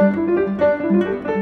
Música